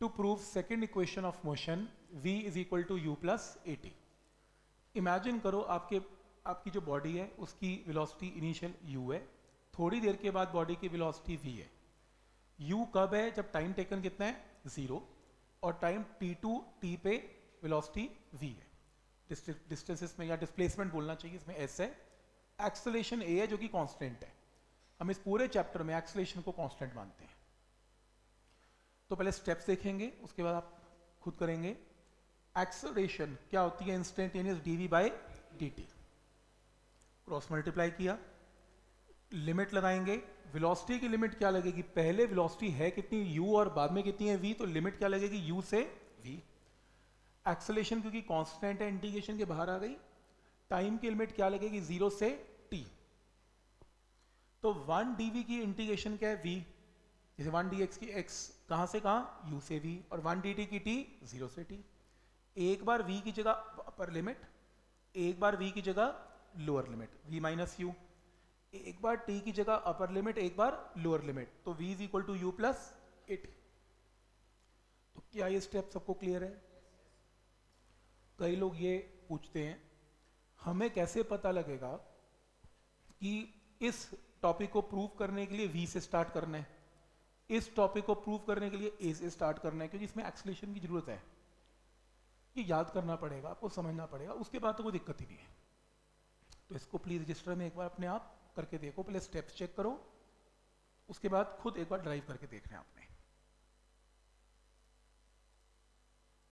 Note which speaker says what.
Speaker 1: to prove second equation of motion, v is equal to u plus at imagine करो आपके, आपकी जो body है, उसकी वेलोसिटी इनिशियल u है। थोड़ी देर के बाद बॉडी की वेलोसिटी v है। U कब है? जब टाइम टेकन कितना है? ज़ीरो और टाइम t टू t पे वेलोसिटी v है। डिस्टेंसेस में या डिस्प्लेसमेंट बोलना चाहिए, इसमें s है। एक्सलेशन a है जो कि कांस्टेंट है। हम इस पूरे चैप्टर में एक्सलेशन को कांस्टेंट मानते हैं। तो पहले स्टेप्स देखेंगे, उसके बाद आप खुद करेंगे। एक्सलेशन क्या होती है instantaneous dv by d cross multiply किया। लिमिट लगाएँगे। वेलोसिटी की लिमिट क्या लगेगी? पहले वेलोसिटी है कितनी? U और बाद में कितनी है v? तो लिमिट क्या लगेगी? U से v एक्सलेशन क्योंकि कांस्टेंट है इंटीग्रेशन के बाहर आ गई। टाइम की लिमिट क्या लगेगी? ज़ीरो से t तो वन डीवी की इंटीग्रेशन क्या है? V जैसे वन डी एक्स की एक्स कहाँ से कहाँ? यू से वी। और वन डी टी की टी ज़ीरो से टी। एक बार वी की जगह अपर लिमिट एक बार वी की जगह lower limit V minus U एक बार टी की जगह अपर लिमिट एक बार लोअर लिमिट तो V is equal to U plus at तो क्या ये स्टेप सबको क्लियर है? कई लोग ये पूछते हैं, हमें कैसे पता लगेगा कि इस टॉपिक को प्रूव करने के लिए वी से स्टार्ट करना है? इस टॉपिक को प्रूव करने के लिए ए से स्टार्ट करना है, क्योंकि इसमें एक्सलेशन की ज़रूरत है। ये याद करना पड़ेगा, आपको समझना पड़ेगा, उसके बाद तो कोई दिक्कत ही नहीं है। तो इसको प्लीज़ रजिस्टर में एक बार अपने आप करके देखो, पहले स्टेप्स चेक करो, उसके बाद खुद एक बार ड्राइव करके देखना है आपने।